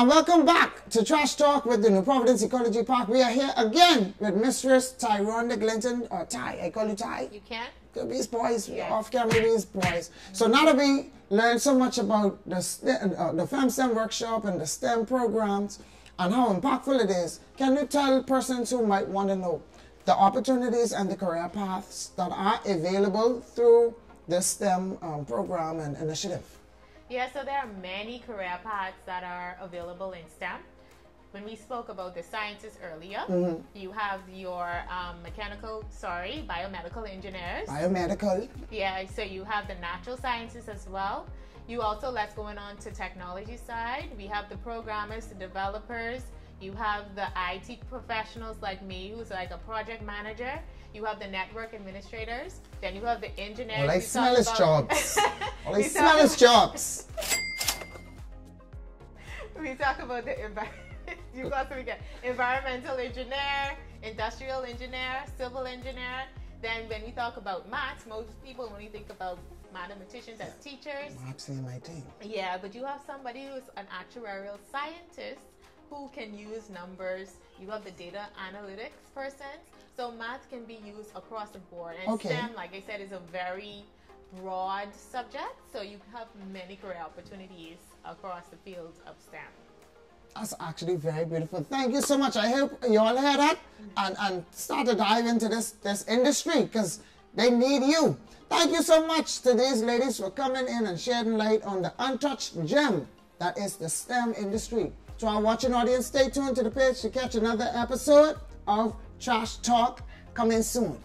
And welcome back to Trash Talk with the New Providence Ecology Park. We are here again with Mistress Tyronda Glinton, or Ty, I call you Ty. You can? Could be his boys, Yes. off camera, maybe his boys. So now that we learned so much about the, st- uh, the FemSTEM workshop and the STEM programs and how impactful it is, can you tell persons who might want to know the opportunities and the career paths that are available through the STEM um, program and initiative? Yeah, so there are many career paths that are available in STEM. When we spoke about the sciences earlier, Mm-hmm. you have your um, mechanical, sorry, biomedical engineers. Biomedical, Yeah, so you have the natural sciences as well. You also, let's go on to technology side. We have the programmers, the developers. You have the IT professionals like me, who's like a project manager. You have the network administrators. Then you have the engineers. all I smell is jobs. All I We smell talk is jobs. we talk about the envi- you got to get environmental engineer, industrial engineer, civil engineer. Then when we talk about maths, most people when you think about mathematicians as teachers. Maths Absolutely my thing. Yeah, but you have somebody who's an actuarial scientist who can use numbers. You have the data analytics person. So math can be used across the board. And Okay. STEM, like I said, is a very broad subject. So you have many career opportunities across the fields of STEM. That's actually very beautiful. Thank you so much. I hope you all hear that and, and start to dive into this, this industry because they need you. Thank you so much to these ladies for coming in and shedding light on the untouched gem that is the STEM industry. To our watching audience, stay tuned to the page to catch another episode of Trash Talk coming soon.